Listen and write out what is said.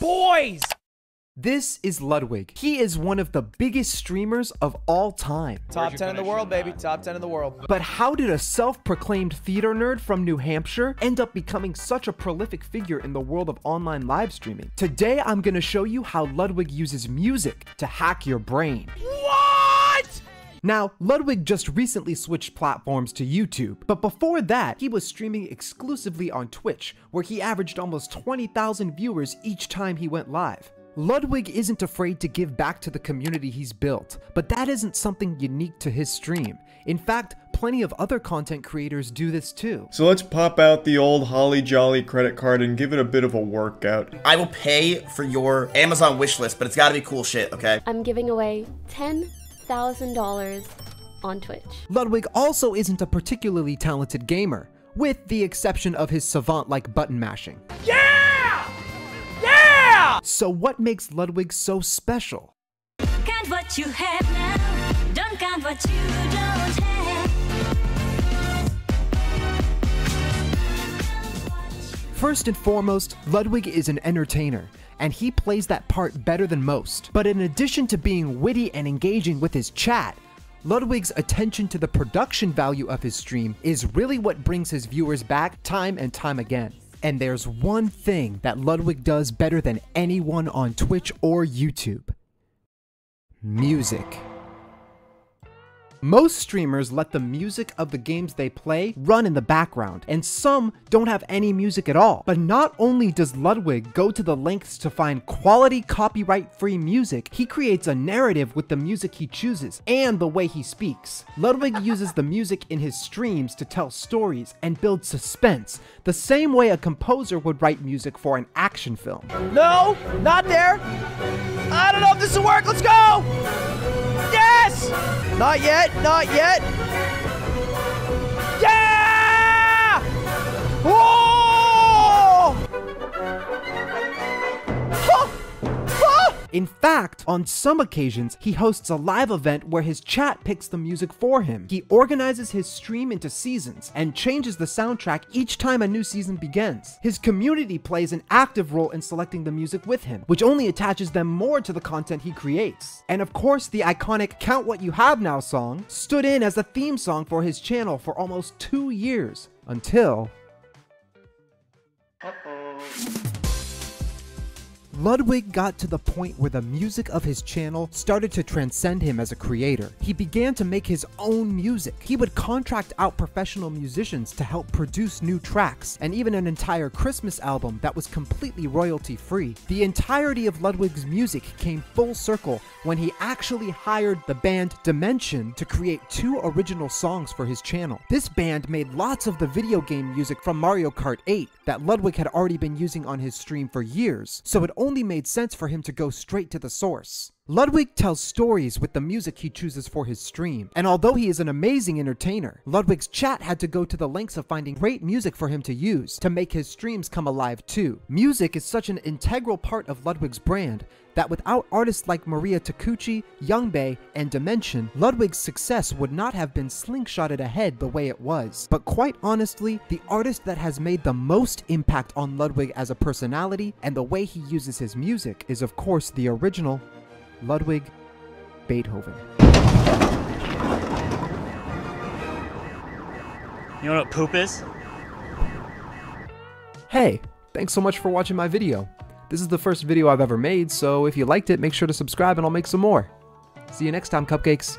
Boys! This is Ludwig. He is one of the biggest streamers of all time. Top 10 in the world, baby. Top 10 in the world. But how did a self-proclaimed theater nerd from New Hampshire end up becoming such a prolific figure in the world of online live streaming? Today, I'm gonna show you how Ludwig uses music to hack your brain. What? Now, Ludwig just recently switched platforms to YouTube, but before that, he was streaming exclusively on Twitch, where he averaged almost 20,000 viewers each time he went live. Ludwig isn't afraid to give back to the community he's built, but that isn't something unique to his stream. In fact, plenty of other content creators do this too. So let's pop out the old Holly Jolly credit card and give it a bit of a workout. I will pay for your Amazon wish list, but it's gotta be cool shit, okay? I'm giving away $10,000 on Twitch. Ludwig also isn't a particularly talented gamer, with the exception of his savant-like button mashing. Yeah! Yeah! So what makes Ludwig so special? Count what you have now, don't count what you don't have. First and foremost, Ludwig is an entertainer, and he plays that part better than most. But in addition to being witty and engaging with his chat, Ludwig's attention to the production value of his stream is really what brings his viewers back time and time again. And there's one thing that Ludwig does better than anyone on Twitch or YouTube. Music. Most streamers let the music of the games they play run in the background, and some don't have any music at all. But not only does Ludwig go to the lengths to find quality copyright-free music, he creates a narrative with the music he chooses and the way he speaks. Ludwig uses the music in his streams to tell stories and build suspense, the same way a composer would write music for an action film. No, not there. I don't know if this will work. Let's go. Yes! Not yet, not yet. Yeah! Oh! In fact, on some occasions, he hosts a live event where his chat picks the music for him. He organizes his stream into seasons and changes the soundtrack each time a new season begins. His community plays an active role in selecting the music with him, which only attaches them more to the content he creates. And of course, the iconic Count What You Have Now song stood in as a theme song for his channel for almost two years, until... Ludwig got to the point where the music of his channel started to transcend him as a creator. He began to make his own music. He would contract out professional musicians to help produce new tracks, and even an entire Christmas album that was completely royalty free. The entirety of Ludwig's music came full circle when he actually hired the band Dimension to create two original songs for his channel. This band made lots of the video game music from Mario Kart 8 that Ludwig had already been using on his stream for years, so it only made sense for him to go straight to the source. Ludwig tells stories with the music he chooses for his stream, and although he is an amazing entertainer, Ludwig's chat had to go to the lengths of finding great music for him to use to make his streams come alive too. Music is such an integral part of Ludwig's brand that without artists like Mariya Takeuchi, Youngbay, and Dimension, Ludwig's success would not have been slingshotted ahead the way it was. But quite honestly, the artist that has made the most impact on Ludwig as a personality and the way he uses his music is of course the original Ludwig Beethoven. You know what poop is? Hey, thanks so much for watching my video. This is the first video I've ever made, so if you liked it, make sure to subscribe and I'll make some more. See you next time, cupcakes.